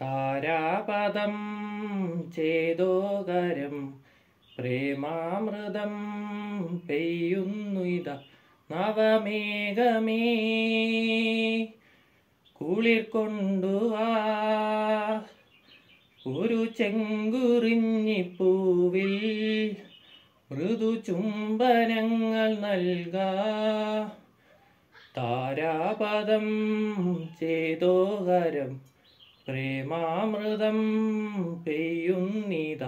താരാപദം ചേതോകരം പ്രേമാമൃതം പെയ്യുന്നു ഇത നവമേഘമേ. കുളിർ കൊണ്ടുവാ ഒരു ചെങ്കുറിഞ്ഞിപ്പൂവിൽ മൃദു ചുംബനങ്ങൾ നൽകാ. താരാപദം ചേതോഹരം പ്രേമാമൃതം പെയ്യുന്നിത.